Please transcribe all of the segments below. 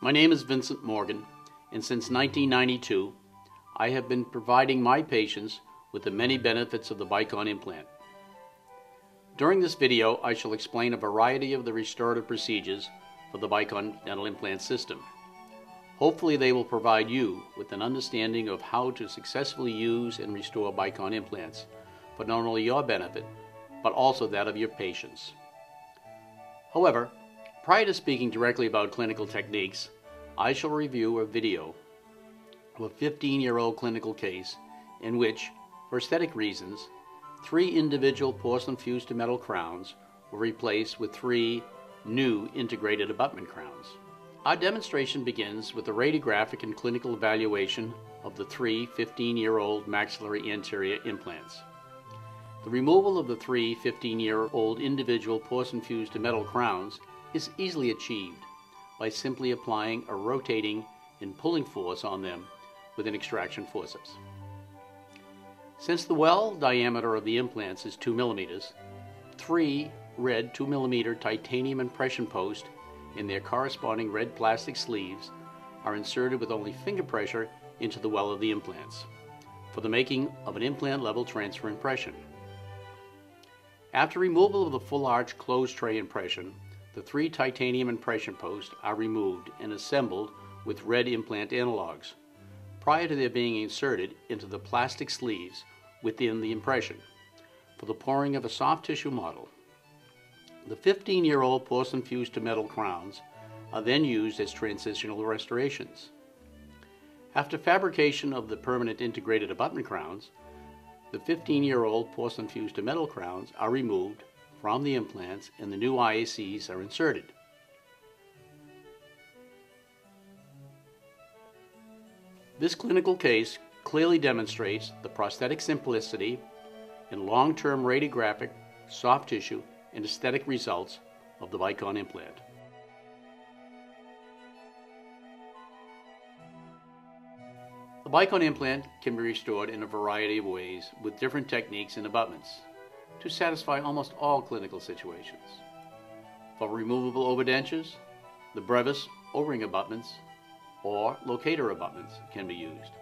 My name is Vincent Morgan, and since 1992, I have been providing my patients with the many benefits of the Bicon implant. During this video, I shall explain a variety of the restorative procedures for the Bicon dental implant system. Hopefully they will provide you with an understanding of how to successfully use and restore Bicon implants for not only your benefit, but also that of your patients. However, Prior to speaking directly about clinical techniques, I shall review a video of a 15-year-old clinical case in which, for aesthetic reasons, three individual porcelain fused to metal crowns were replaced with three new integrated abutment crowns. Our demonstration begins with a radiographic and clinical evaluation of the three 15-year-old maxillary anterior implants. The removal of the three 15-year-old individual porcelain fused to metal crowns is easily achieved by simply applying a rotating and pulling force on them with an extraction forceps. Since the well diameter of the implants is 2 millimeters, three red 2 millimeter titanium impression posts in their corresponding red plastic sleeves are inserted with only finger pressure into the well of the implants for the making of an implant level transfer impression. After removal of the full arch closed tray impression, the three titanium impression posts are removed and assembled with red implant analogs prior to their being inserted into the plastic sleeves within the impression for the pouring of a soft tissue model. The 15-year-old porcelain fused to metal crowns are then used as transitional restorations. After fabrication of the permanent integrated abutment crowns, the 15-year-old porcelain fused to metal crowns are removed from the implants and the new IACs are inserted. This clinical case clearly demonstrates the prosthetic simplicity and long-term radiographic, soft tissue, and aesthetic results of the Bicon implant. The Bicon implant can be restored in a variety of ways with different techniques and abutments to satisfy almost all clinical situations. For removable overdentures, the Brevis O-ring abutments or locator abutments can be used.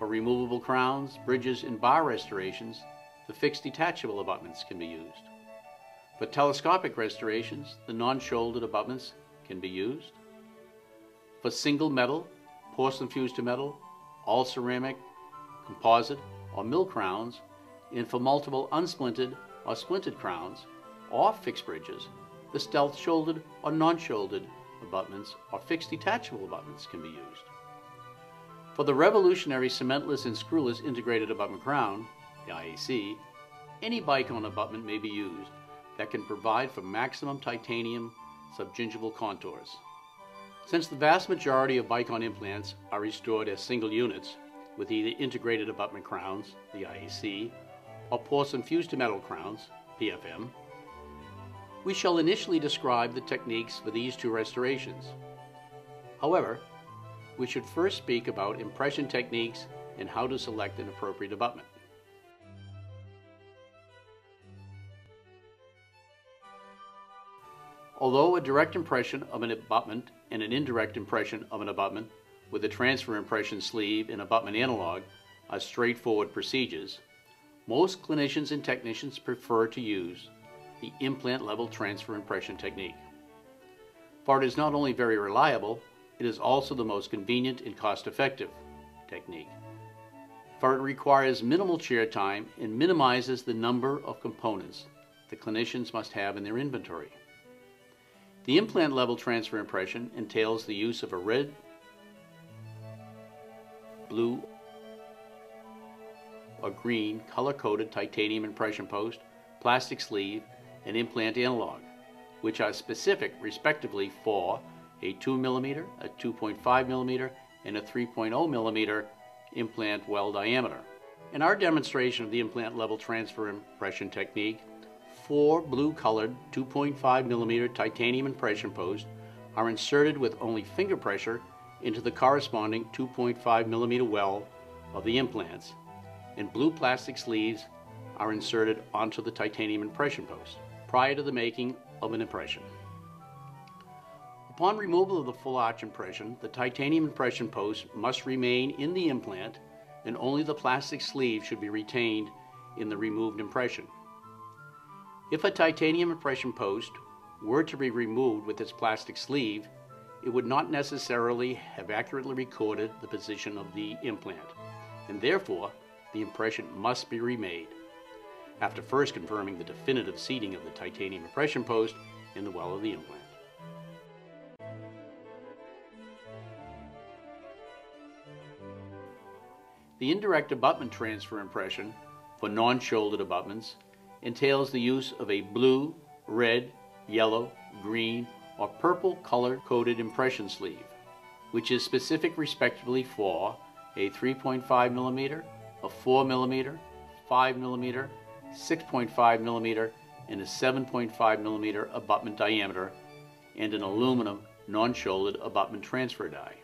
For removable crowns, bridges, and bar restorations, the fixed detachable abutments can be used. For telescopic restorations, the non-shouldered abutments can be used. For single metal, porcelain fused to metal, all ceramic, composite, or mill crowns, and for multiple unsplinted or splinted crowns or fixed bridges, the stealth shouldered or non-shouldered abutments or fixed detachable abutments can be used. For the revolutionary cementless and screwless integrated abutment crown, the IAC, any Bicon abutment may be used that can provide for maximum titanium subgingival contours. Since the vast majority of Bicon implants are restored as single units with either integrated abutment crowns, the IAC, or porcelain fused to metal crowns, PFM, we shall initially describe the techniques for these two restorations. However, we should first speak about impression techniques and how to select an appropriate abutment. Although a direct impression of an abutment and an indirect impression of an abutment with a transfer impression sleeve and abutment analog are straightforward procedures, most clinicians and technicians prefer to use the implant level transfer impression technique. For it is not only very reliable, it is also the most convenient and cost-effective technique. For it requires minimal chair time and minimizes the number of components the clinicians must have in their inventory. The implant level transfer impression entails the use of a red, blue, or green color-coded titanium impression post, plastic sleeve, and implant analog, which are specific respectively for a 2mm, a 2.5mm, and a 3.0mm implant well diameter. In our demonstration of the implant level transfer impression technique, four blue-colored 2.5mm titanium impression posts are inserted with only finger pressure into the corresponding 2.5mm well of the implants and blue plastic sleeves are inserted onto the titanium impression post prior to the making of an impression. Upon removal of the full arch impression, the titanium impression post must remain in the implant and only the plastic sleeve should be retained in the removed impression. If a titanium impression post were to be removed with its plastic sleeve, it would not necessarily have accurately recorded the position of the implant, and therefore the impression must be remade, after first confirming the definitive seating of the titanium impression post in the well of the implant. The indirect abutment transfer impression for non-shouldered abutments entails the use of a blue, red, yellow, green, or purple color coded impression sleeve, which is specific respectively for a 3.5 millimeter, a 4 millimeter, 5 millimeter, 6.5 millimeter, and a 7.5 millimeter abutment diameter, and an aluminum non-shouldered abutment transfer die.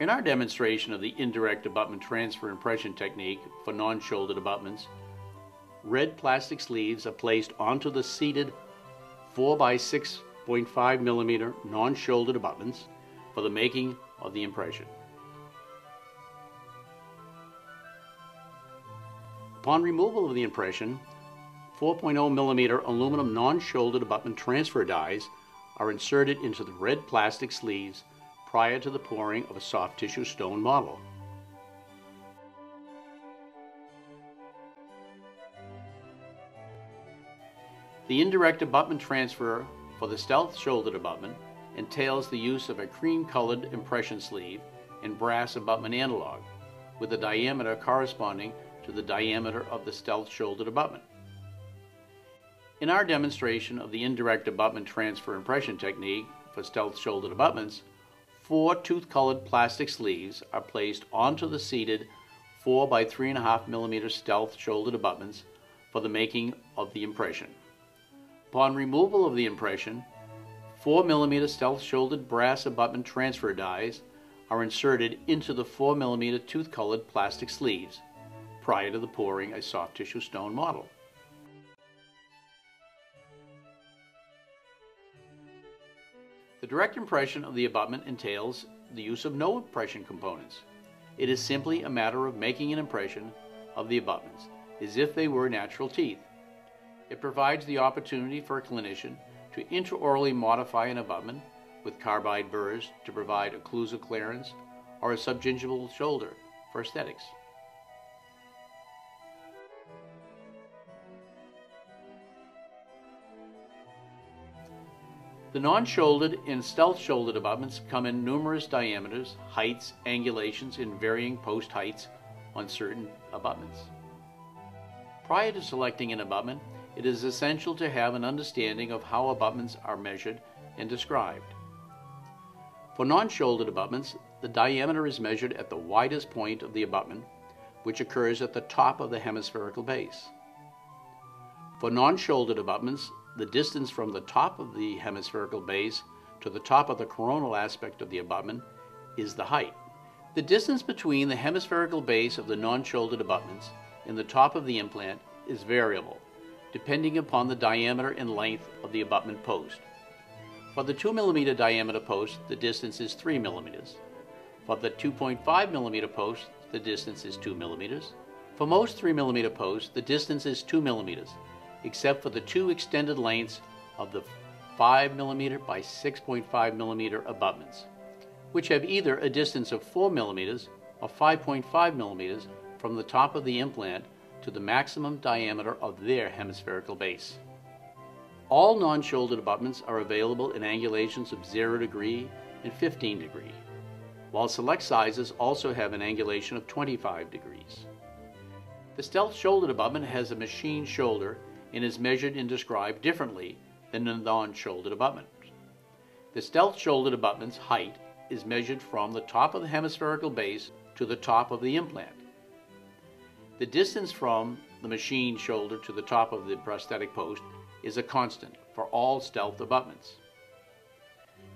In our demonstration of the indirect abutment transfer impression technique for non-shouldered abutments, red plastic sleeves are placed onto the seated 4 by 6.5 millimeter non-shouldered abutments for the making of the impression. Upon removal of the impression, 4.0 millimeter aluminum non-shouldered abutment transfer dies are inserted into the red plastic sleeves prior to the pouring of a soft tissue stone model. The indirect abutment transfer for the stealth shouldered abutment entails the use of a cream-colored impression sleeve and brass abutment analog, with a diameter corresponding to the diameter of the stealth shouldered abutment. In our demonstration of the indirect abutment transfer impression technique for stealth shouldered abutments, four tooth-colored plastic sleeves are placed onto the seated 4 by 3.5 millimeter stealth shouldered abutments for the making of the impression. Upon removal of the impression, 4 mm stealth shouldered brass abutment transfer dies are inserted into the 4 mm tooth colored plastic sleeves prior to the pouring a soft tissue stone model. The direct impression of the abutment entails the use of no impression components. It is simply a matter of making an impression of the abutments as if they were natural teeth. It provides the opportunity for a clinician to intraorally modify an abutment with carbide burrs to provide occlusal clearance or a subgingival shoulder for aesthetics. The non-shouldered and stealth-shouldered abutments come in numerous diameters, heights, angulations, and varying post heights on certain abutments. Prior to selecting an abutment, it is essential to have an understanding of how abutments are measured and described. For non-shouldered abutments, the diameter is measured at the widest point of the abutment, which occurs at the top of the hemispherical base. For non-shouldered abutments, the distance from the top of the hemispherical base to the top of the coronal aspect of the abutment is the height. The distance between the hemispherical base of the non-shouldered abutments and the top of the implant is variable depending upon the diameter and length of the abutment post. For the 2 mm diameter post, the distance is 3 mm. For the 2.5 mm post, the distance is 2 mm. For most 3 mm posts, the distance is 2 mm, except for the two extended lengths of the 5 mm by 6.5 mm abutments, which have either a distance of 4 mm or 5.5 mm from the top of the implant to the maximum diameter of their hemispherical base. All non-shouldered abutments are available in angulations of 0 degree and 15 degree, while select sizes also have an angulation of 25 degrees. The stealth shouldered abutment has a machine shoulder and is measured and described differently than the non-shouldered abutment. The stealth shouldered abutment's height is measured from the top of the hemispherical base to the top of the implant. The distance from the machine shoulder to the top of the prosthetic post is a constant for all stealth abutments.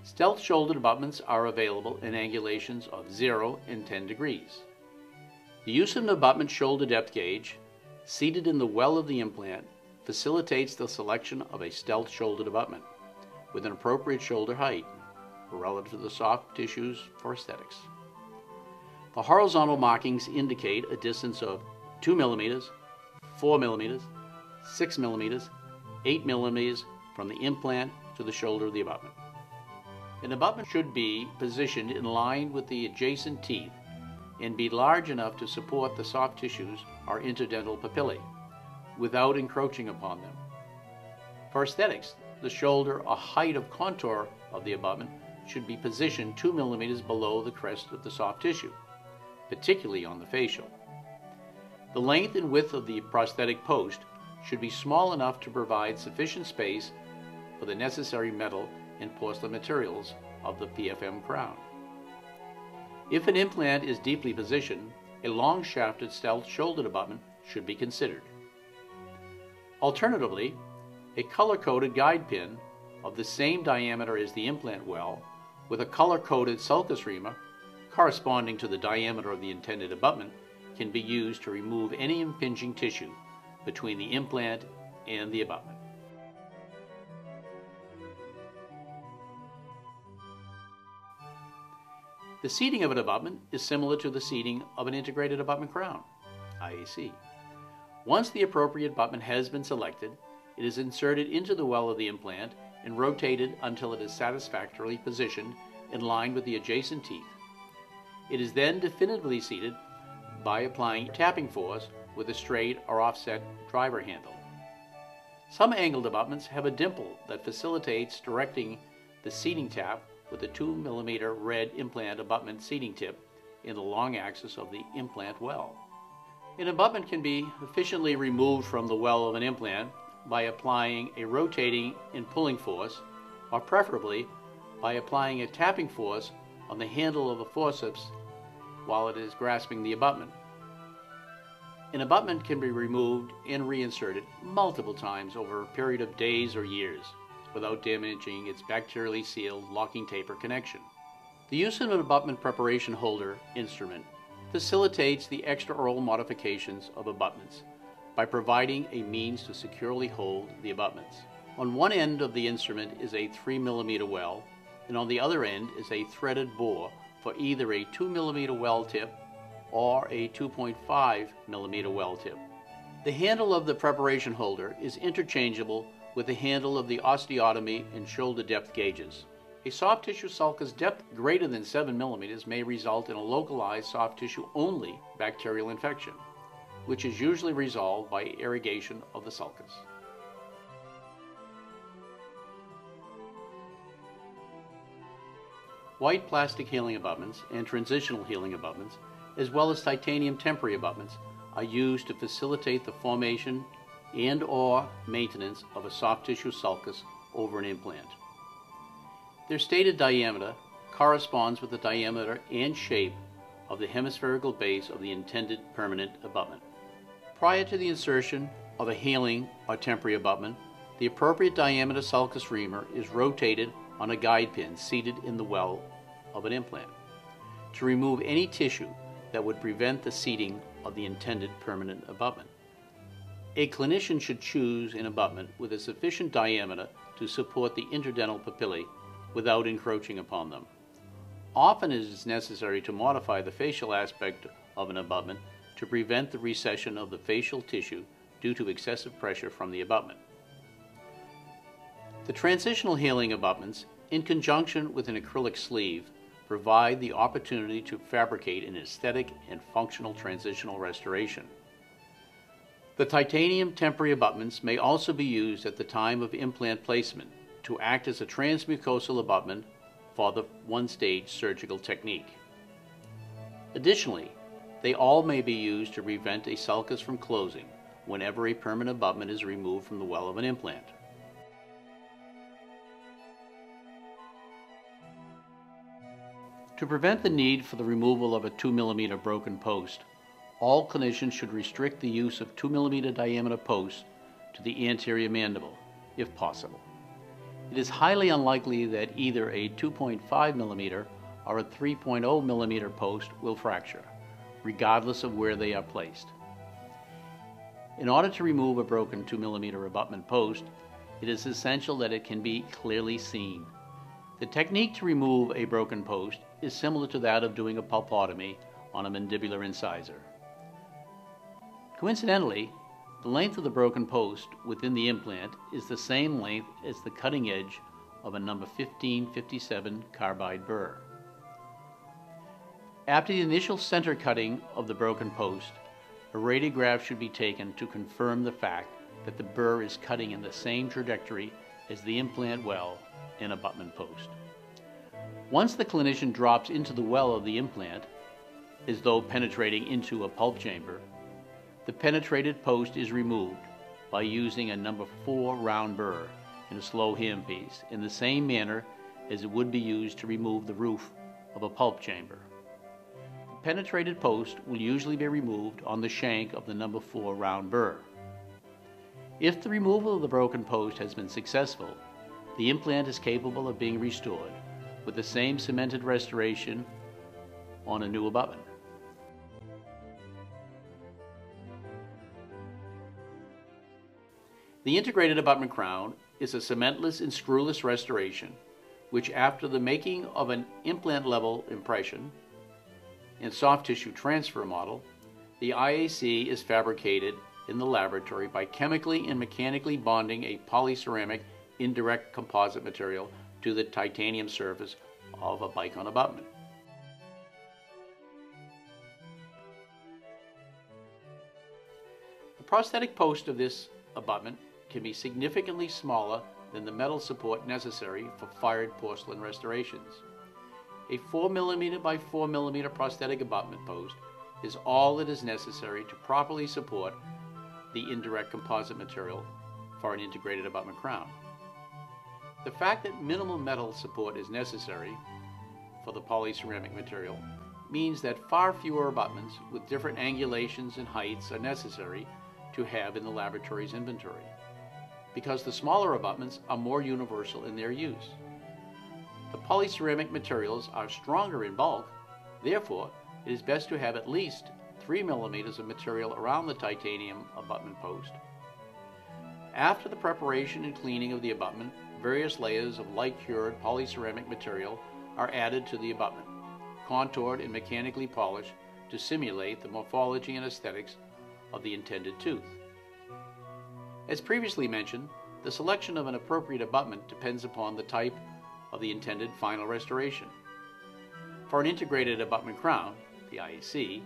Stealth shouldered abutments are available in angulations of 0 and 10 degrees. The use of an abutment shoulder depth gauge seated in the well of the implant facilitates the selection of a stealth shouldered abutment with an appropriate shoulder height relative to the soft tissues for aesthetics. The horizontal markings indicate a distance of 2 millimeters, 4 millimeters, 6 millimeters, 8 millimeters from the implant to the shoulder of the abutment. An abutment should be positioned in line with the adjacent teeth and be large enough to support the soft tissues or interdental papillae without encroaching upon them. For aesthetics, the shoulder or height of contour of the abutment should be positioned 2 millimeters below the crest of the soft tissue, particularly on the facial. The length and width of the prosthetic post should be small enough to provide sufficient space for the necessary metal and porcelain materials of the PFM crown. If an implant is deeply positioned, a long shafted stealth shouldered abutment should be considered. Alternatively, a color-coded guide pin of the same diameter as the implant well with a color-coded sulcus reamer corresponding to the diameter of the intended abutment can be used to remove any impinging tissue between the implant and the abutment. The seating of an abutment is similar to the seating of an integrated abutment crown, IAC. Once the appropriate abutment has been selected, it is inserted into the well of the implant and rotated until it is satisfactorily positioned in line with the adjacent teeth. It is then definitively seated by applying tapping force with a straight or offset driver handle. Some angled abutments have a dimple that facilitates directing the seating tap with a 2 mm red implant abutment seating tip in the long axis of the implant well. An abutment can be efficiently removed from the well of an implant by applying a rotating and pulling force, or preferably by applying a tapping force on the handle of a forceps while it is grasping the abutment. An abutment can be removed and reinserted multiple times over a period of days or years without damaging its bacterially sealed locking taper connection. The use of an abutment preparation holder instrument facilitates the extraoral modifications of abutments by providing a means to securely hold the abutments. On one end of the instrument is a 3 millimeter well, and on the other end is a threaded bore for either a 2 millimeter well tip or a 2.5 millimeter well tip. The handle of the preparation holder is interchangeable with the handle of the osteotomy and shoulder depth gauges. A soft tissue sulcus depth greater than 7 millimeters may result in a localized soft tissue only bacterial infection, which is usually resolved by irrigation of the sulcus. White plastic healing abutments and transitional healing abutments, as well as titanium temporary abutments, are used to facilitate the formation and or maintenance of a soft tissue sulcus over an implant. Their stated diameter corresponds with the diameter and shape of the hemispherical base of the intended permanent abutment. Prior to the insertion of a healing or temporary abutment, the appropriate diameter sulcus reamer is rotated on a guide pin seated in the well of an implant to remove any tissue that would prevent the seating of the intended permanent abutment. A clinician should choose an abutment with a sufficient diameter to support the interdental papillae without encroaching upon them. Often it is necessary to modify the facial aspect of an abutment to prevent the recession of the facial tissue due to excessive pressure from the abutment. The transitional healing abutments, in conjunction with an acrylic sleeve, provide the opportunity to fabricate an aesthetic and functional transitional restoration. The titanium temporary abutments may also be used at the time of implant placement to act as a transmucosal abutment for the one-stage surgical technique. Additionally, they all may be used to prevent a sulcus from closing whenever a permanent abutment is removed from the well of an implant. To prevent the need for the removal of a 2 mm broken post, all clinicians should restrict the use of 2 mm diameter posts to the anterior mandible, if possible. It is highly unlikely that either a 2.5 mm or a 3.0 mm post will fracture, regardless of where they are placed. In order to remove a broken 2mm abutment post, it is essential that it can be clearly seen. The technique to remove a broken post is similar to that of doing a pulpotomy on a mandibular incisor. Coincidentally, the length of the broken post within the implant is the same length as the cutting edge of a number 1557 carbide burr. After the initial center cutting of the broken post, a radiograph should be taken to confirm the fact that the burr is cutting in the same trajectory as the implant well and abutment post. Once the clinician drops into the well of the implant, as though penetrating into a pulp chamber, the penetrated post is removed by using a number 4 round burr in a slow handpiece in the same manner as it would be used to remove the roof of a pulp chamber. The penetrated post will usually be removed on the shank of the number 4 round burr. If the removal of the broken post has been successful, the implant is capable of being restored with the same cemented restoration on a new abutment. The integrated abutment crown is a cementless and screwless restoration which after the making of an implant level impression and soft tissue transfer model, the IAC is fabricated in the laboratory by chemically and mechanically bonding a polyceramic indirect composite material to the titanium surface of a Bicon abutment. The prosthetic post of this abutment can be significantly smaller than the metal support necessary for fired porcelain restorations. A 4mm by 4mm prosthetic abutment post is all that is necessary to properly support the indirect composite material for an integrated abutment crown. The fact that minimal metal support is necessary for the polyceramic material means that far fewer abutments with different angulations and heights are necessary to have in the laboratory's inventory, because the smaller abutments are more universal in their use. The polyceramic materials are stronger in bulk, therefore it is best to have at least 3 millimeters of material around the titanium abutment post. After the preparation and cleaning of the abutment, various layers of light cured polyceramic material are added to the abutment, contoured and mechanically polished to simulate the morphology and aesthetics of the intended tooth. As previously mentioned, the selection of an appropriate abutment depends upon the type of the intended final restoration. For an integrated abutment crown, the IAC,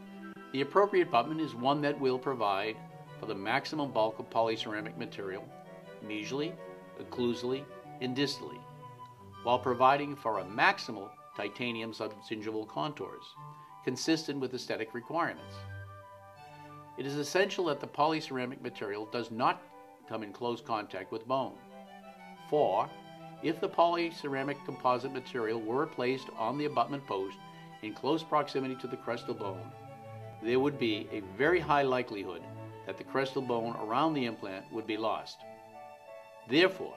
the appropriate abutment is one that will provide for the maximum bulk of polyceramic material, mesially, occlusally, and distally, while providing for a maximal titanium subgingival contours, consistent with aesthetic requirements. It is essential that the polyceramic material does not come in close contact with bone. For, if the polyceramic composite material were placed on the abutment post in close proximity to the crestal bone, there would be a very high likelihood that the crestal bone around the implant would be lost. Therefore,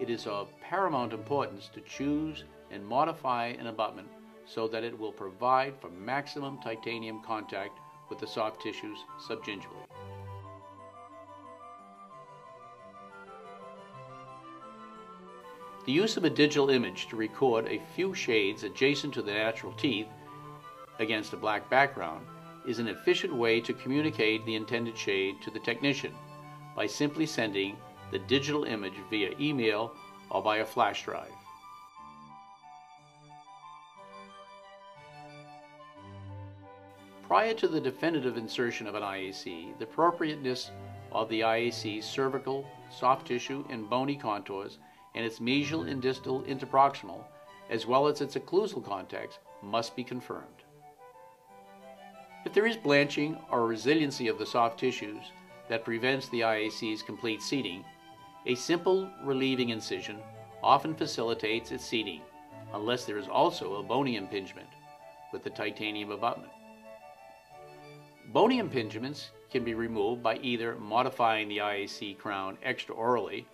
it is of paramount importance to choose and modify an abutment so that it will provide for maximum titanium contact with the soft tissues subgingivally. The use of a digital image to record a few shades adjacent to the natural teeth against a black background is an efficient way to communicate the intended shade to the technician by simply sending the digital image via email or by a flash drive. Prior to the definitive insertion of an IAC, the appropriateness of the IAC's cervical, soft tissue, and bony contours and its mesial and distal interproximal, as well as its occlusal context, must be confirmed. If there is blanching or resiliency of the soft tissues that prevents the IAC's complete seating, a simple relieving incision often facilitates its seating, unless there is also a bony impingement with the titanium abutment. Bony impingements can be removed by either modifying the IAC crown extraorally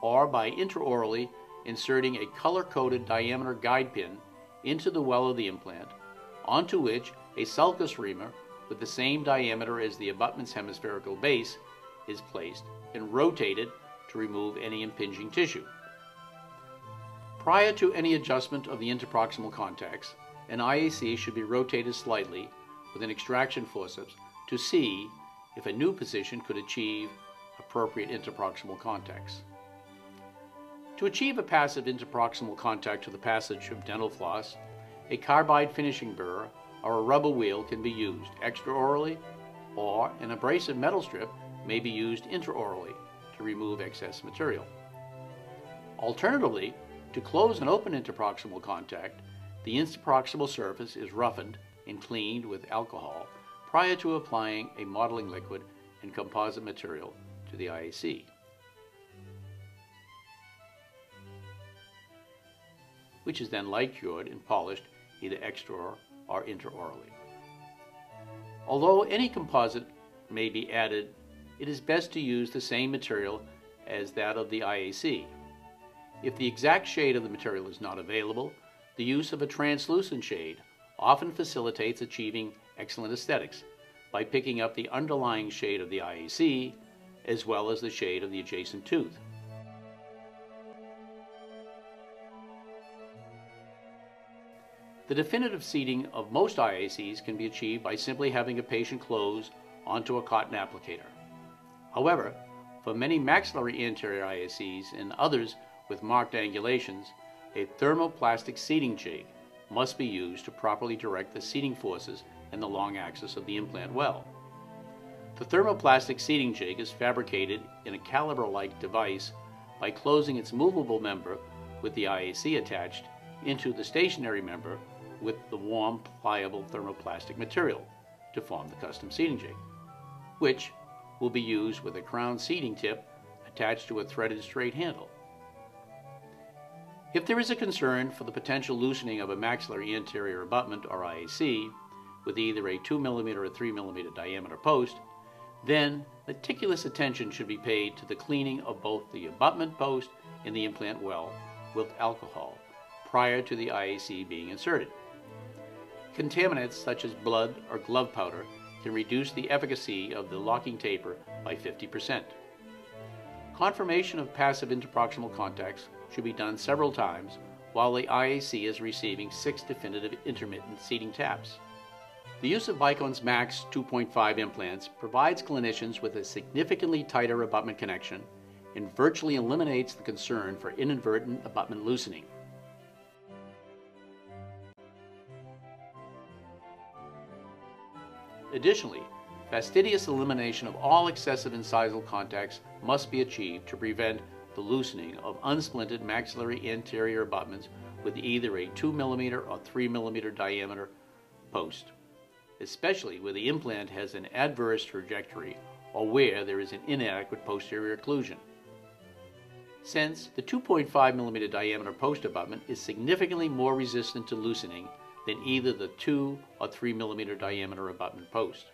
or by intraorally inserting a color-coded diameter guide pin into the well of the implant, onto which a sulcus reamer with the same diameter as the abutment's hemispherical base is placed and rotated to remove any impinging tissue. Prior to any adjustment of the interproximal contacts, an IAC should be rotated slightly with an extraction forceps to see if a new position could achieve appropriate interproximal contacts. To achieve a passive interproximal contact to the passage of dental floss, a carbide finishing burr or a rubber wheel can be used extraorally or an abrasive metal strip may be used intraorally to remove excess material. Alternatively, to close an open interproximal contact, the interproximal surface is roughened and cleaned with alcohol prior to applying a modeling liquid and composite material to the IAC. which is then light cured and polished either extra intraorally. Although any composite may be added, it is best to use the same material as that of the IAC. If the exact shade of the material is not available, the use of a translucent shade often facilitates achieving excellent aesthetics by picking up the underlying shade of the IAC as well as the shade of the adjacent tooth. The definitive seating of most IACs can be achieved by simply having a patient close onto a cotton applicator. However, for many maxillary anterior IACs and others with marked angulations, a thermoplastic seating jig must be used to properly direct the seating forces and the long axis of the implant well. The thermoplastic seating jig is fabricated in a caliper-like device by closing its movable member with the IAC attached into the stationary member with the warm, pliable thermoplastic material to form the custom seating jig, which will be used with a crown seating tip attached to a threaded straight handle. If there is a concern for the potential loosening of a maxillary anterior abutment or IAC with either a 2mm or 3mm diameter post, then meticulous attention should be paid to the cleaning of both the abutment post and the implant well with alcohol prior to the IAC being inserted. Contaminants such as blood or glove powder can reduce the efficacy of the locking taper by 50%. Confirmation of passive interproximal contacts should be done several times while the IAC is receiving six definitive intermittent seating taps. The use of Bicon's Max 2.5 implants provides clinicians with a significantly tighter abutment connection and virtually eliminates the concern for inadvertent abutment loosening. Additionally, fastidious elimination of all excessive incisal contacts must be achieved to prevent the loosening of unsplinted maxillary anterior abutments with either a 2mm or 3mm diameter post, especially where the implant has an adverse trajectory or where there is an inadequate posterior occlusion. Since the 2.5mm diameter post abutment is significantly more resistant to loosening than either the 2 or 3 millimeter diameter abutment post.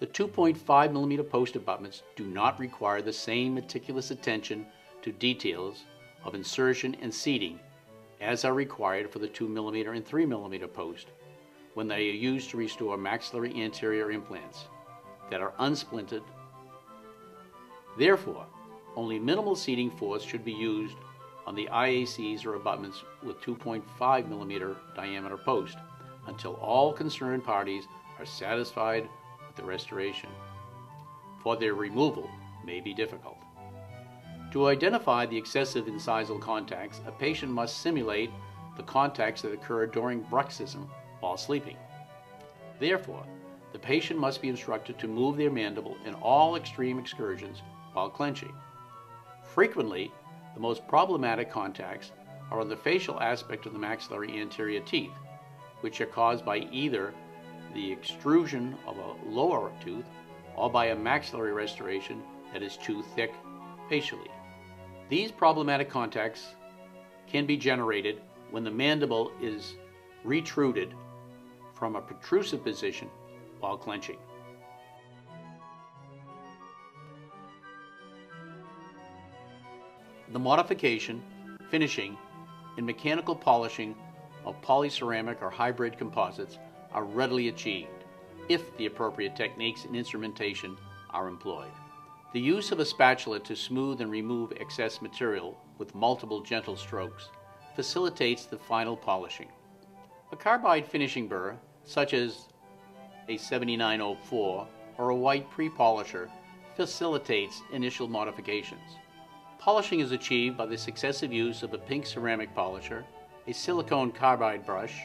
The 2.5 millimeter post abutments do not require the same meticulous attention to details of insertion and seating as are required for the 2 millimeter and 3 millimeter post when they are used to restore maxillary anterior implants that are unsplinted. Therefore, only minimal seating force should be used on the IACs or abutments with 2.5 millimeter diameter post until all concerned parties are satisfied with the restoration, for their removal may be difficult. To identify the excessive incisal contacts, a patient must simulate the contacts that occur during bruxism while sleeping. Therefore, the patient must be instructed to move their mandible in all extreme excursions while clenching. Frequently, the most problematic contacts are on the facial aspect of the maxillary anterior teeth, which are caused by either the extrusion of a lower tooth or by a maxillary restoration that is too thick facially. These problematic contacts can be generated when the mandible is retruded from a protrusive position while clenching. The modification, finishing, and mechanical polishing of polyceramic or hybrid composites are readily achieved if the appropriate techniques and instrumentation are employed. The use of a spatula to smooth and remove excess material with multiple gentle strokes facilitates the final polishing. A carbide finishing burr, such as a 7904 or a white pre-polisher, facilitates initial modifications. Polishing is achieved by the successive use of a pink ceramic polisher, a silicone carbide brush,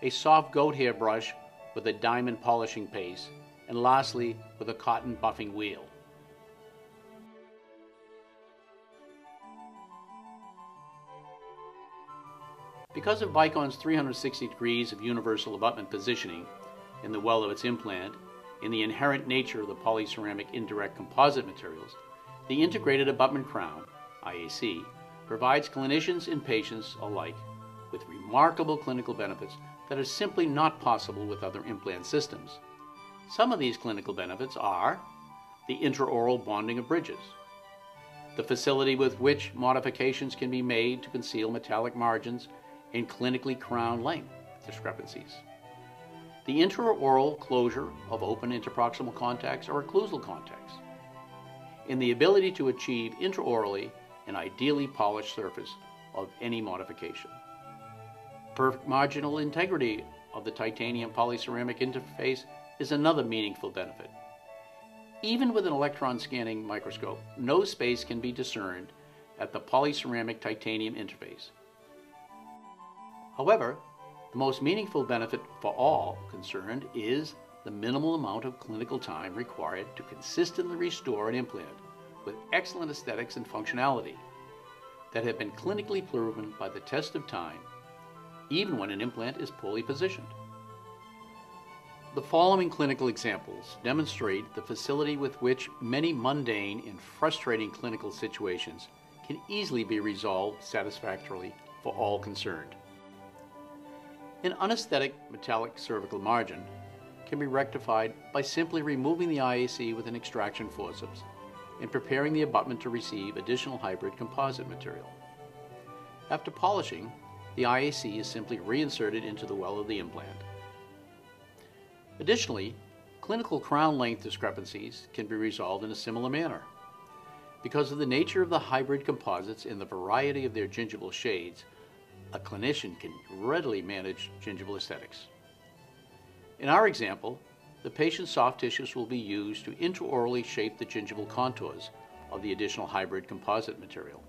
a soft goat hair brush with a diamond polishing paste, and lastly with a cotton buffing wheel. Because of Bicon's 360 degrees of universal abutment positioning in the well of its implant and the inherent nature of the polyceramic indirect composite materials, the Integrated Abutment Crown, IAC, provides clinicians and patients alike with remarkable clinical benefits that are simply not possible with other implant systems. Some of these clinical benefits are the intraoral bonding of bridges, the facility with which modifications can be made to conceal metallic margins and clinically crown length discrepancies. The intraoral closure of open interproximal contacts or occlusal contacts. And the ability to achieve intraorally an ideally polished surface of any modification. Perfect marginal integrity of the titanium polyceramic interface is another meaningful benefit. Even with an electron scanning microscope, no space can be discerned at the polyceramic titanium interface. However, the most meaningful benefit for all concerned is the minimal amount of clinical time required to consistently restore an implant with excellent aesthetics and functionality that have been clinically proven by the test of time, even when an implant is poorly positioned. The following clinical examples demonstrate the facility with which many mundane and frustrating clinical situations can easily be resolved satisfactorily for all concerned. An unesthetic metallic cervical margin can be rectified by simply removing the IAC with an extraction forceps and preparing the abutment to receive additional hybrid composite material. After polishing, the IAC is simply reinserted into the well of the implant. Additionally, clinical crown length discrepancies can be resolved in a similar manner. Because of the nature of the hybrid composites and the variety of their gingival shades, a clinician can readily manage gingival aesthetics. In our example, the patient's soft tissues will be used to intraorally shape the gingival contours of the additional hybrid composite material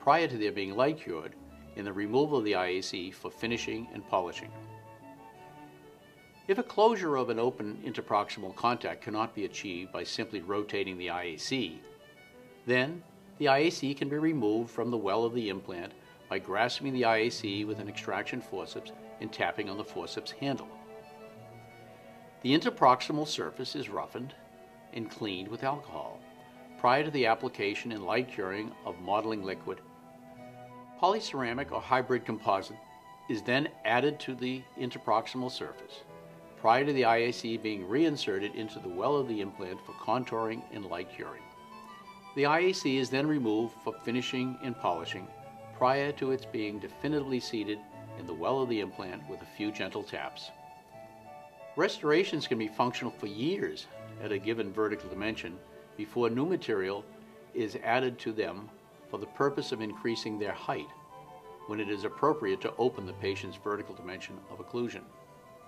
prior to their being light cured in the removal of the IAC for finishing and polishing. If a closure of an open interproximal contact cannot be achieved by simply rotating the IAC, then the IAC can be removed from the well of the implant by grasping the IAC with an extraction forceps and tapping on the forceps handle. The interproximal surface is roughened and cleaned with alcohol prior to the application and light curing of modeling liquid. Polyceramic or hybrid composite is then added to the interproximal surface prior to the IAC being reinserted into the well of the implant for contouring and light curing. The IAC is then removed for finishing and polishing prior to its being definitively seated in the well of the implant with a few gentle taps. Restorations can be functional for years at a given vertical dimension before new material is added to them for the purpose of increasing their height when it is appropriate to open the patient's vertical dimension of occlusion.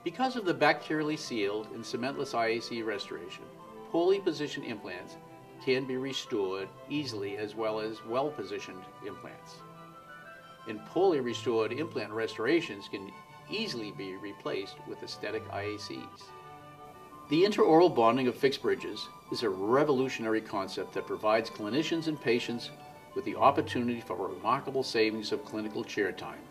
Because of the bacterially sealed and cementless IAC restoration, poorly positioned implants can be restored easily as well as well-positioned implants and poorly restored implant restorations can easily be replaced with aesthetic IACs. The intraoral bonding of fixed bridges is a revolutionary concept that provides clinicians and patients with the opportunity for remarkable savings of clinical chair time,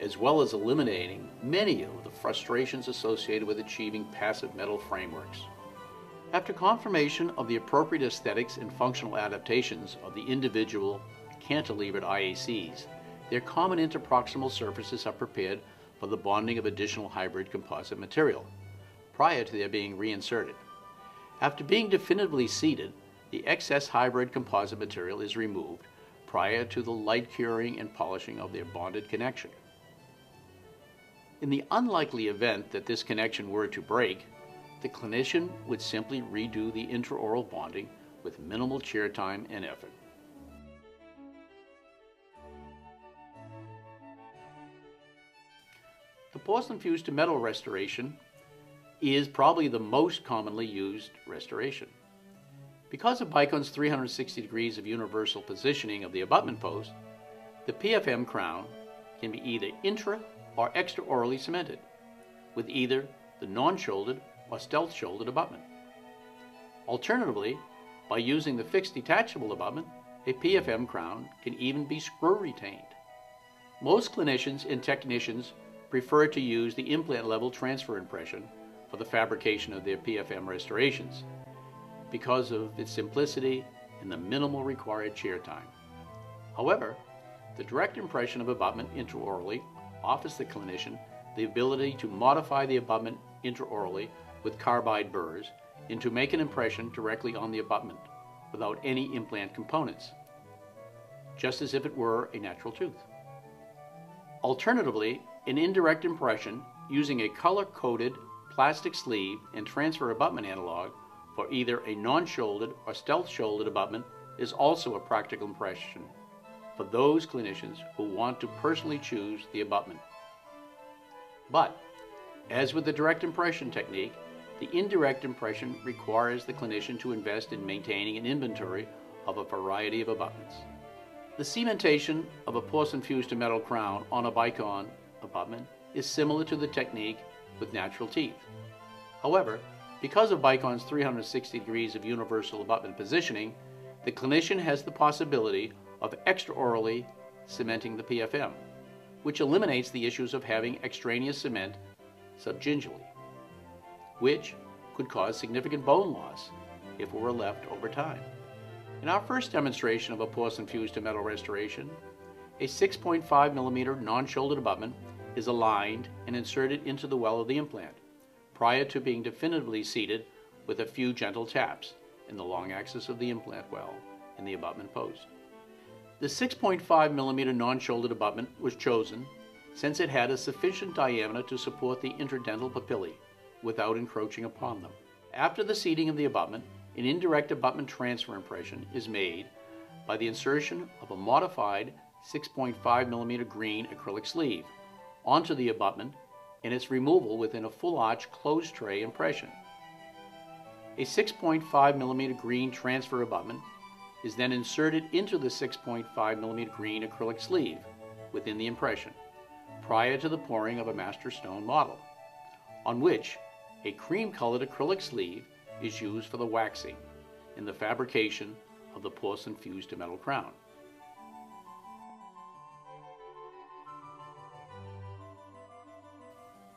as well as eliminating many of the frustrations associated with achieving passive metal frameworks. After confirmation of the appropriate aesthetics and functional adaptations of the individual cantilevered IACs, their common interproximal surfaces are prepared for the bonding of additional hybrid composite material prior to their being reinserted. After being definitively seated, the excess hybrid composite material is removed prior to the light curing and polishing of their bonded connection. In the unlikely event that this connection were to break, the clinician would simply redo the intraoral bonding with minimal chair time and effort. The porcelain fused to metal restoration is probably the most commonly used restoration. Because of Bicon's 360 degrees of universal positioning of the abutment post, the PFM crown can be either intra or extraorally cemented with either the non-shouldered or stealth-shouldered abutment. Alternatively, by using the fixed detachable abutment, a PFM crown can even be screw retained. Most clinicians and technicians prefer to use the implant level transfer impression for the fabrication of their PFM restorations because of its simplicity and the minimal required chair time. However, the direct impression of abutment intraorally offers the clinician the ability to modify the abutment intraorally with carbide burrs and to make an impression directly on the abutment without any implant components, just as if it were a natural tooth. Alternatively, an indirect impression using a color-coded plastic sleeve and transfer abutment analog for either a non-shouldered or stealth-shouldered abutment is also a practical impression for those clinicians who want to personally choose the abutment. But, as with the direct impression technique, the indirect impression requires the clinician to invest in maintaining an inventory of a variety of abutments. The cementation of a porcelain fused to metal crown on a Bicon abutment is similar to the technique with natural teeth. However, because of Bicon's 360 degrees of universal abutment positioning, the clinician has the possibility of extraorally cementing the PFM, which eliminates the issues of having extraneous cement subgingivally, which could cause significant bone loss if it were left over time. In our first demonstration of a porcelain fused to metal restoration, a 6.5 millimeter non-shouldered abutment is aligned and inserted into the well of the implant prior to being definitively seated with a few gentle taps in the long axis of the implant well in the abutment post. The 6.5 millimeter non-shouldered abutment was chosen since it had a sufficient diameter to support the interdental papillae without encroaching upon them. After the seating of the abutment, an indirect abutment transfer impression is made by the insertion of a modified 6.5 millimeter green acrylic sleeve onto the abutment and its removal within a full arch closed tray impression. A 6.5 millimeter green transfer abutment is then inserted into the 6.5 millimeter green acrylic sleeve within the impression prior to the pouring of a master stone model, on which a cream-colored acrylic sleeve is used for the waxing in the fabrication of the porcelain fused to metal crown.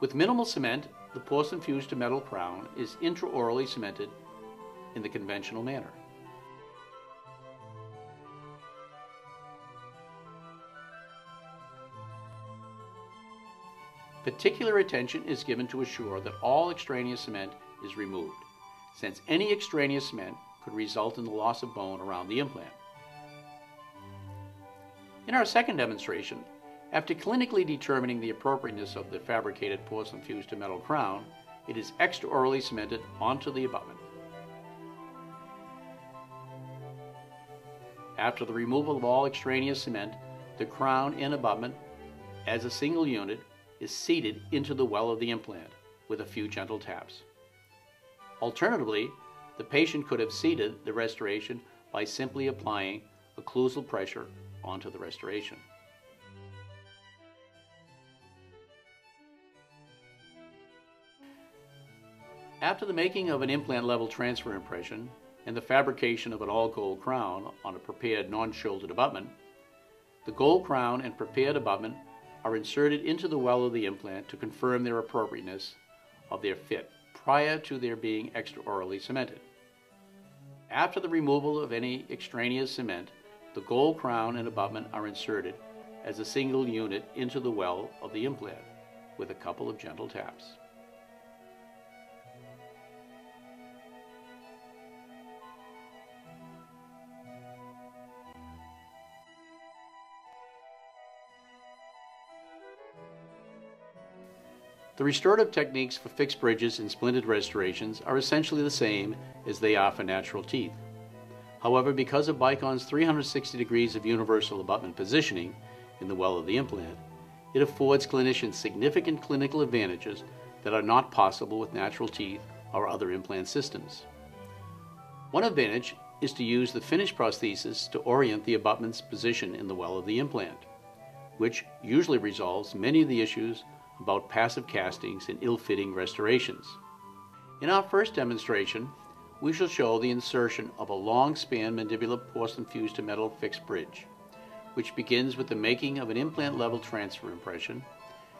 With minimal cement, the porcelain fused to metal crown is intraorally cemented in the conventional manner. Particular attention is given to assure that all extraneous cement is removed, since any extraneous cement could result in the loss of bone around the implant. In our second demonstration, after clinically determining the appropriateness of the fabricated porcelain fused to metal crown, it is extraorally cemented onto the abutment. After the removal of all extraneous cement, the crown and abutment, as a single unit, is seated into the well of the implant with a few gentle taps. Alternatively, the patient could have seated the restoration by simply applying occlusal pressure onto the restoration. After the making of an implant level transfer impression and the fabrication of an all gold crown on a prepared non-shouldered abutment, the gold crown and prepared abutment are inserted into the well of the implant to confirm their appropriateness of their fit prior to their being extraorally cemented. After the removal of any extraneous cement, the gold crown and abutment are inserted as a single unit into the well of the implant with a couple of gentle taps. The restorative techniques for fixed bridges and splinted restorations are essentially the same as they are for natural teeth. However, because of Bicon's 360 degrees of universal abutment positioning in the well of the implant, it affords clinicians significant clinical advantages that are not possible with natural teeth or other implant systems. One advantage is to use the finished prosthesis to orient the abutment's position in the well of the implant, which usually resolves many of the issues about passive castings and ill-fitting restorations. In our first demonstration, we shall show the insertion of a long-span mandibular porcelain fused to metal fixed bridge, which begins with the making of an implant level transfer impression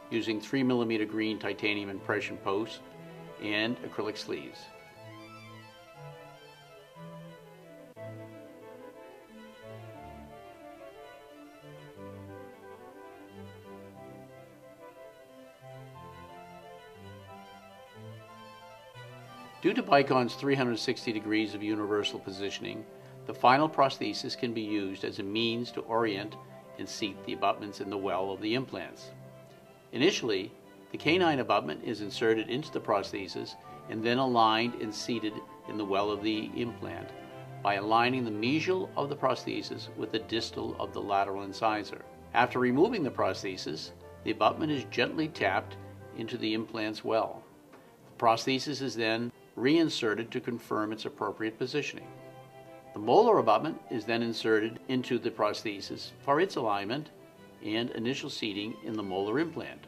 using 3mm green titanium impression posts and acrylic sleeves. Due to Bicon's 360 degrees of universal positioning, the final prosthesis can be used as a means to orient and seat the abutments in the well of the implants. Initially, the canine abutment is inserted into the prosthesis and then aligned and seated in the well of the implant by aligning the mesial of the prosthesis with the distal of the lateral incisor. After removing the prosthesis, the abutment is gently tapped into the implant's well. The prosthesis is then reinserted to confirm its appropriate positioning. The molar abutment is then inserted into the prosthesis for its alignment and initial seating in the molar implant.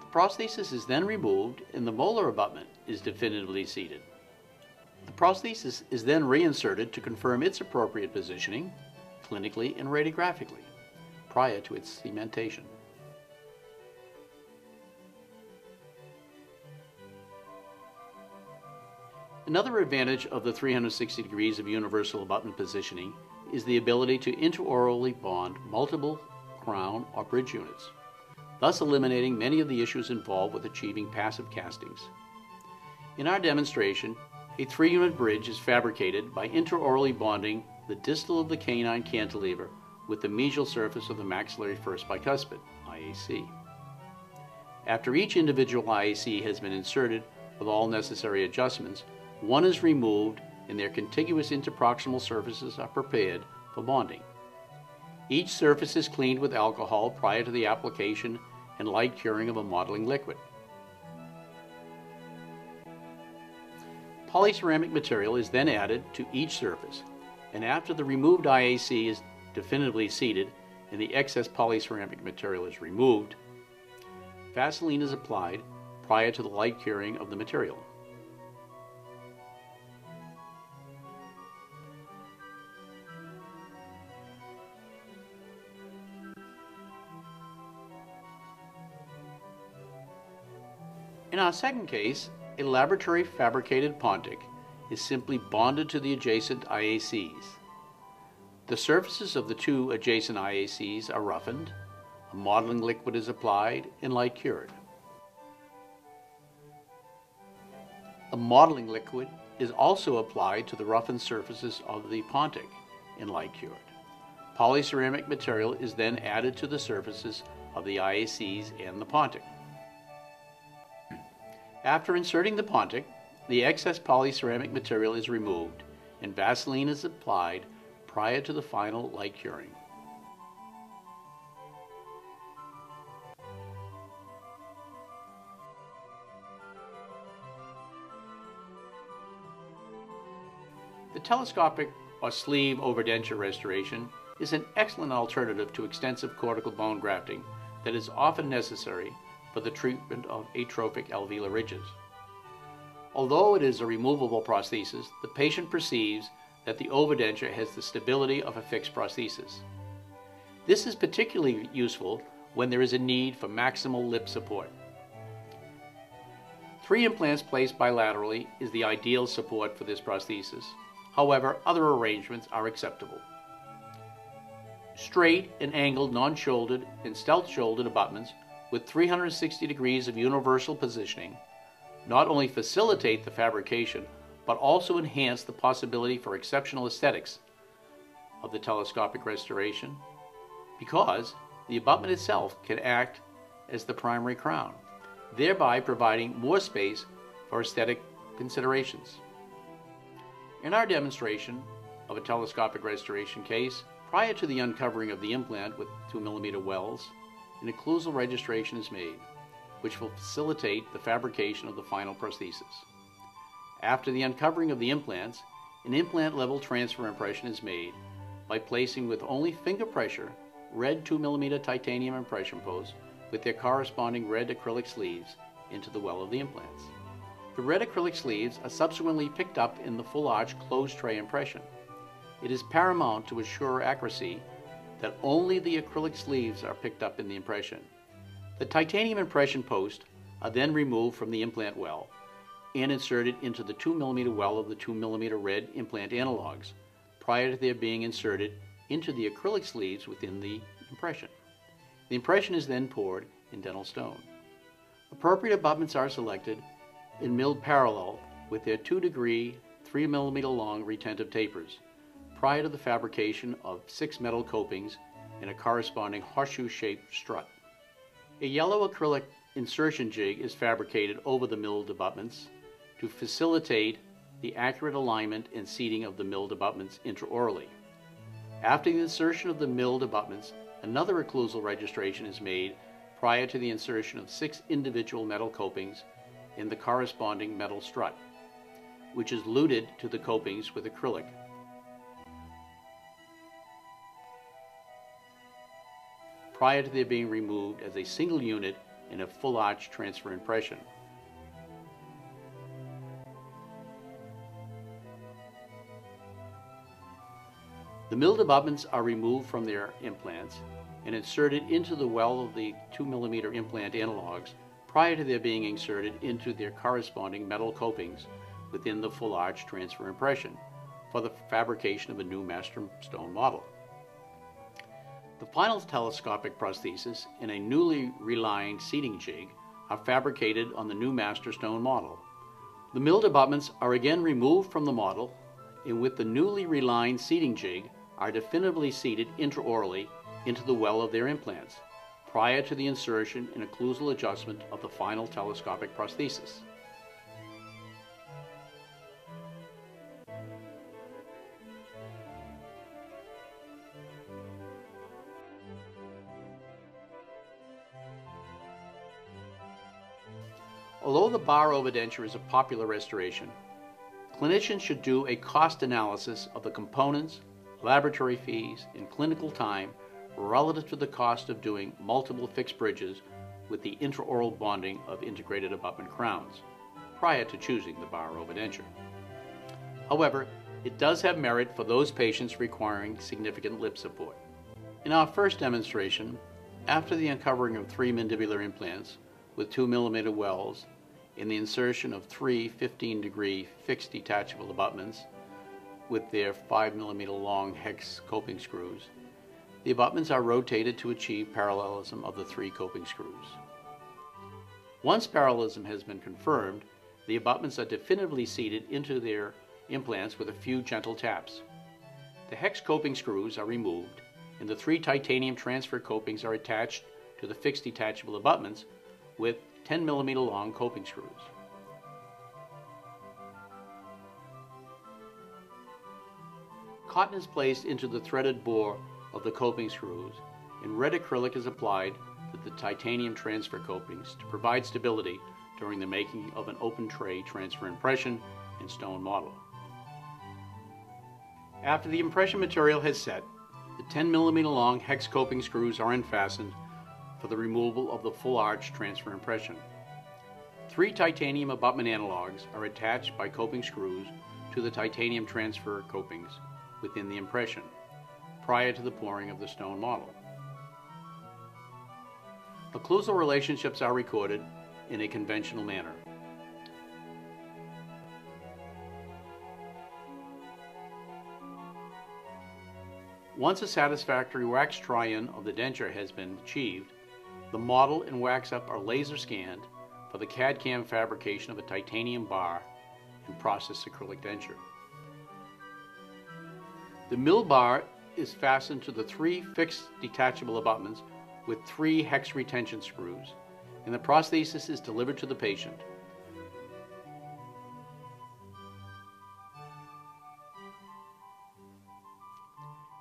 The prosthesis is then removed and the molar abutment is definitively seated. The prosthesis is then reinserted to confirm its appropriate positioning clinically and radiographically prior to its cementation. Another advantage of the 360 degrees of universal abutment positioning is the ability to intraorally bond multiple crown or bridge units, thus eliminating many of the issues involved with achieving passive castings. In our demonstration, a three-unit bridge is fabricated by intraorally bonding the distal of the canine cantilever with the mesial surface of the maxillary first bicuspid, IAC. After each individual IAC has been inserted with all necessary adjustments, one is removed and their contiguous interproximal surfaces are prepared for bonding. Each surface is cleaned with alcohol prior to the application and light curing of a modeling liquid. Polyceramic material is then added to each surface, and after the removed IAC is definitively seated and the excess polyceramic material is removed, Vaseline is applied prior to the light curing of the material. In our second case, a laboratory fabricated Pontic is simply bonded to the adjacent IACs. The surfaces of the two adjacent IACs are roughened, a modeling liquid is applied, and light cured. A modeling liquid is also applied to the roughened surfaces of the Pontic and light cured. Polyceramic material is then added to the surfaces of the IACs and the Pontic. After inserting the Pontic, the excess polyceramic material is removed and Vaseline is applied prior to the final light curing. The telescopic or sleeve overdenture restoration is an excellent alternative to extensive cortical bone grafting that is often necessary for the treatment of atrophic alveolar ridges. Although it is a removable prosthesis, the patient perceives that the overdenture has the stability of a fixed prosthesis. This is particularly useful when there is a need for maximal lip support. Three implants placed bilaterally is the ideal support for this prosthesis. However, other arrangements are acceptable. Straight and angled non-shouldered and stealth-shouldered abutments with 360 degrees of universal positioning not only facilitate the fabrication, but also enhance the possibility for exceptional aesthetics of the telescopic restoration because the abutment itself can act as the primary crown, thereby providing more space for aesthetic considerations. In our demonstration of a telescopic restoration case, prior to the uncovering of the implant with 2 millimeter wells, an occlusal registration is made, which will facilitate the fabrication of the final prosthesis. After the uncovering of the implants, an implant level transfer impression is made by placing with only finger pressure red 2 millimeter titanium impression posts with their corresponding red acrylic sleeves into the well of the implants. The red acrylic sleeves are subsequently picked up in the full arch closed tray impression. It is paramount to assure accuracy that only the acrylic sleeves are picked up in the impression. The titanium impression posts are then removed from the implant well and inserted into the 2mm well of the 2mm red implant analogs prior to their being inserted into the acrylic sleeves within the impression. The impression is then poured in dental stone. Appropriate abutments are selected and milled parallel with their 2 degree, 3 millimeter long retentive tapers prior to the fabrication of six metal copings and a corresponding horseshoe shaped strut. A yellow acrylic insertion jig is fabricated over the milled abutments to facilitate the accurate alignment and seating of the milled abutments intraorally. After the insertion of the milled abutments, another occlusal registration is made prior to the insertion of six individual metal copings in the corresponding metal strut, which is luted to the copings with acrylic. Prior to their being removed as a single unit in a full arch transfer impression. The milled abutments are removed from their implants and inserted into the well of the 2 millimeter implant analogs prior to their being inserted into their corresponding metal copings within the full arch transfer impression for the fabrication of a new master stone model. The final telescopic prosthesis in a newly relined seating jig are fabricated on the new master stone model. The milled abutments are again removed from the model and with the newly relined seating jig are definitively seated intraorally into the well of their implants prior to the insertion and occlusal adjustment of the final telescopic prosthesis. The bar overdenture is a popular restoration, clinicians should do a cost analysis of the components, laboratory fees, and clinical time relative to the cost of doing multiple fixed bridges with the intraoral bonding of integrated abutment crowns prior to choosing the bar overdenture. However, it does have merit for those patients requiring significant lip support. In our first demonstration, after the uncovering of three mandibular implants with 2 millimeter wells and the insertion of three 15 degree fixed detachable abutments with their 5 millimeter long hex coping screws. The abutments are rotated to achieve parallelism of the three coping screws. Once parallelism has been confirmed, the abutments are definitively seated into their implants with a few gentle taps. The hex coping screws are removed and the three titanium transfer copings are attached to the fixed detachable abutments with 10 millimeter long coping screws. Cotton is placed into the threaded bore of the coping screws and red acrylic is applied to the titanium transfer copings to provide stability during the making of an open tray transfer impression and stone model. After the impression material has set, the 10 millimeter long hex coping screws are unfastened for the removal of the full arch transfer impression. Three titanium abutment analogs are attached by coping screws to the titanium transfer copings within the impression prior to the pouring of the stone model. Occlusal relationships are recorded in a conventional manner. Once a satisfactory wax try-in of the denture has been achieved, the model and wax up are laser scanned for the CAD-CAM fabrication of a titanium bar and processed acrylic denture. The mill bar is fastened to the three fixed detachable abutments with three hex retention screws and the prosthesis is delivered to the patient.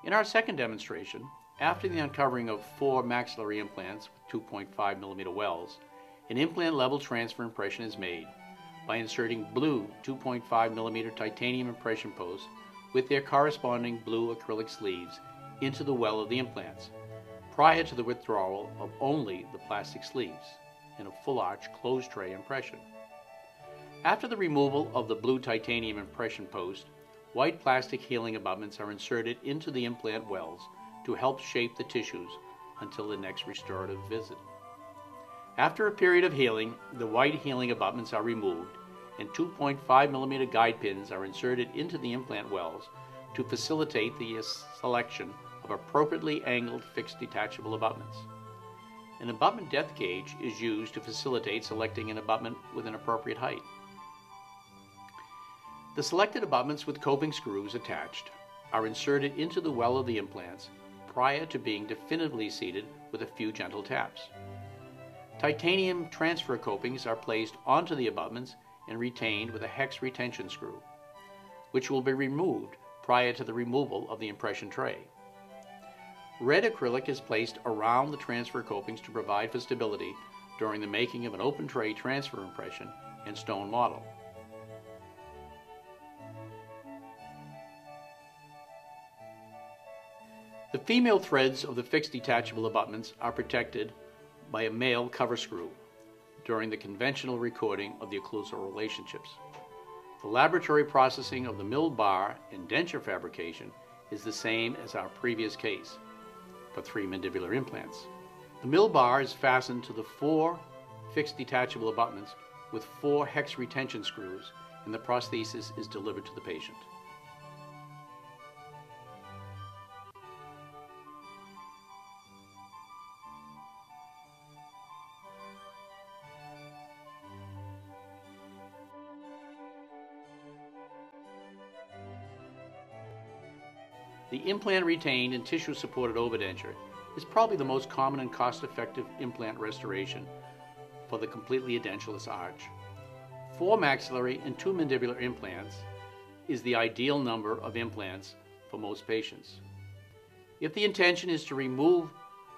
In our second demonstration, after the uncovering of four maxillary implants with 2.5 millimeter wells, an implant level transfer impression is made by inserting blue 2.5 millimeter titanium impression posts with their corresponding blue acrylic sleeves into the well of the implants prior to the withdrawal of only the plastic sleeves in a full arch closed tray impression. After the removal of the blue titanium impression post, white plastic healing abutments are inserted into the implant wells to help shape the tissues until the next restorative visit. After a period of healing, the white healing abutments are removed and 2.5 millimeter guide pins are inserted into the implant wells to facilitate the selection of appropriately angled fixed detachable abutments. An abutment depth gauge is used to facilitate selecting an abutment with an appropriate height. The selected abutments with coping screws attached are inserted into the well of the implants prior to being definitively seated with a few gentle taps. Titanium transfer copings are placed onto the abutments and retained with a hex retention screw, which will be removed prior to the removal of the impression tray. Red acrylic is placed around the transfer copings to provide for stability during the making of an open tray transfer impression and stone model. The female threads of the fixed detachable abutments are protected by a male cover screw during the conventional recording of the occlusal relationships. The laboratory processing of the milled bar and denture fabrication is the same as our previous case for three mandibular implants. The mill bar is fastened to the four fixed detachable abutments with four hex retention screws and the prosthesis is delivered to the patient. The implant retained and tissue supported overdenture is probably the most common and cost effective implant restoration for the completely edentulous arch. Four maxillary and two mandibular implants is the ideal number of implants for most patients. If the intention is to remove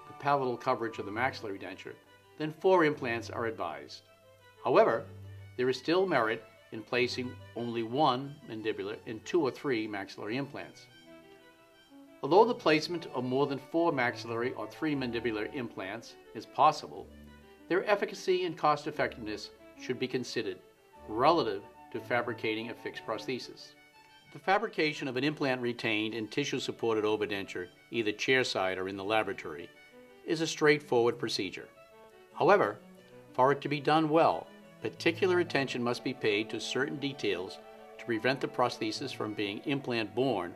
the palatal coverage of the maxillary denture, then four implants are advised. However, there is still merit in placing only one mandibular and two or three maxillary implants. Although the placement of more than four maxillary or three mandibular implants is possible, their efficacy and cost effectiveness should be considered relative to fabricating a fixed prosthesis. The fabrication of an implant retained and tissue supported overdenture, either chairside or in the laboratory, is a straightforward procedure. However, for it to be done well, particular attention must be paid to certain details to prevent the prosthesis from being implant borne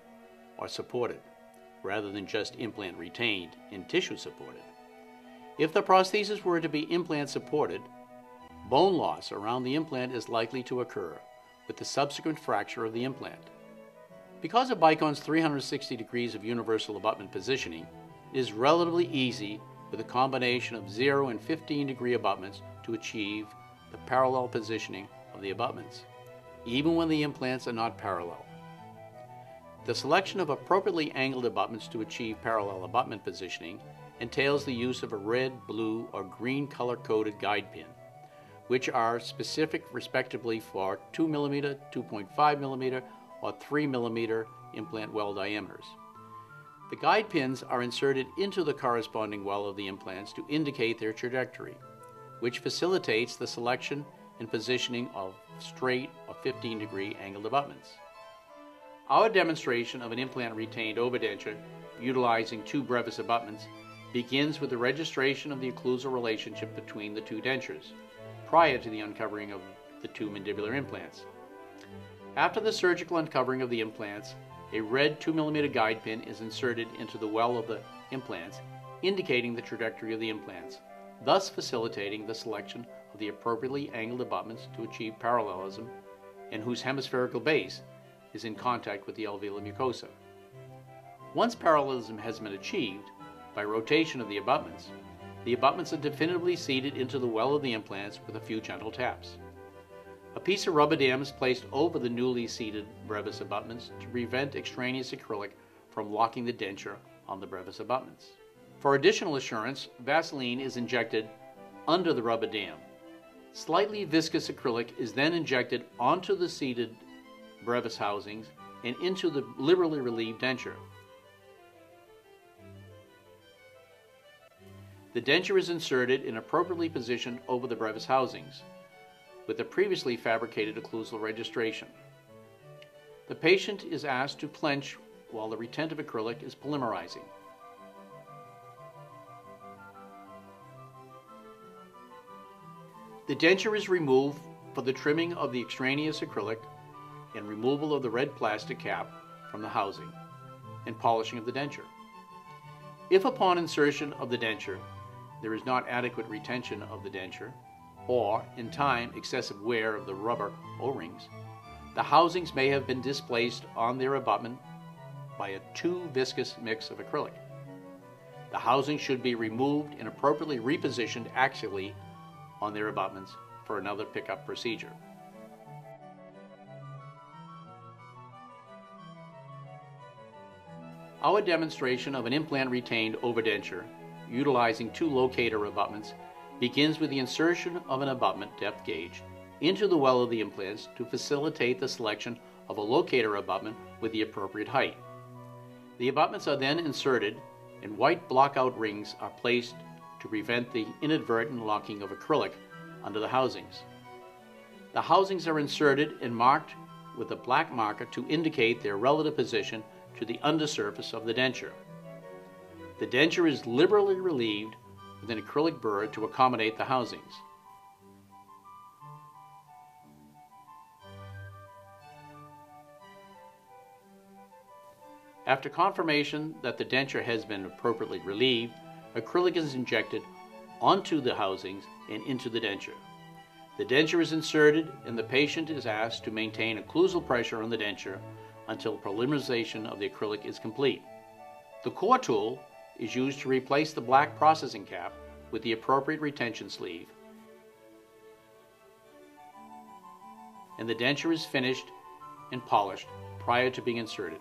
or supported rather than just implant retained and tissue supported. If the prosthesis were to be implant supported, bone loss around the implant is likely to occur with the subsequent fracture of the implant. Because of Bicon's 360 degrees of universal abutment positioning, it is relatively easy with a combination of 0 and 15 degree abutments to achieve the parallel positioning of the abutments, even when the implants are not parallel. The selection of appropriately angled abutments to achieve parallel abutment positioning entails the use of a red, blue, or green color-coded guide pin, which are specific respectively for 2mm, 2.5mm, or 3mm implant well diameters. The guide pins are inserted into the corresponding well of the implants to indicate their trajectory, which facilitates the selection and positioning of straight or 15 degree angled abutments. Our demonstration of an implant retained overdenture utilizing two Brevis abutments begins with the registration of the occlusal relationship between the two dentures prior to the uncovering of the two mandibular implants. After the surgical uncovering of the implants, a red 2mm guide pin is inserted into the well of the implants, indicating the trajectory of the implants, thus facilitating the selection of the appropriately angled abutments to achieve parallelism and whose hemispherical base is in contact with the alveolar mucosa. Once parallelism has been achieved, by rotation of the abutments, The abutments are definitively seated into the well of the implants with a few gentle taps. A piece of rubber dam is placed over the newly seated Brevis abutments to prevent extraneous acrylic from locking the denture on the Brevis abutments. For additional assurance, Vaseline is injected under the rubber dam. Slightly viscous acrylic is then injected onto the seated Brevis housings and into the liberally relieved denture. The denture is inserted and appropriately positioned over the Brevis housings with the previously fabricated occlusal registration. The patient is asked to clench while the retentive acrylic is polymerizing. The denture is removed for the trimming of the extraneous acrylic and removal of the red plastic cap from the housing and polishing of the denture. If upon insertion of the denture there is not adequate retention of the denture, or, in time, excessive wear of the rubber O-rings, the housings may have been displaced on their abutment by a too viscous mix of acrylic. The housing should be removed and appropriately repositioned axially on their abutments for another pickup procedure. Our demonstration of an implant retained overdenture utilizing two Locator abutments begins with the insertion of an abutment depth gauge into the well of the implants to facilitate the selection of a Locator abutment with the appropriate height. The abutments are then inserted and white blockout rings are placed to prevent the inadvertent locking of acrylic under the housings. The housings are inserted and marked with a black marker to indicate their relative position to the undersurface of the denture. The denture is liberally relieved with an acrylic burr to accommodate the housings. After confirmation that the denture has been appropriately relieved, acrylic is injected onto the housings and into the denture. The denture is inserted and the patient is asked to maintain occlusal pressure on the denture until polymerization of the acrylic is complete. The core tool is used to replace the black processing cap with the appropriate retention sleeve. And the denture is finished and polished prior to being inserted.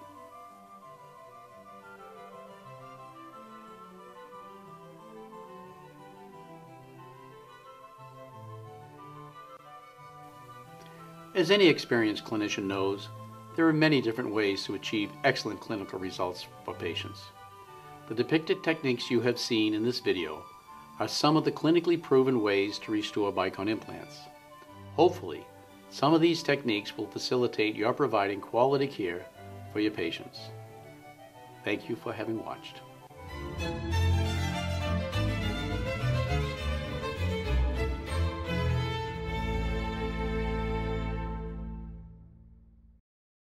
As any experienced clinician knows, there are many different ways to achieve excellent clinical results for patients. The depicted techniques you have seen in this video are some of the clinically proven ways to restore Bicon implants. Hopefully, some of these techniques will facilitate your providing quality care for your patients. Thank you for having watched.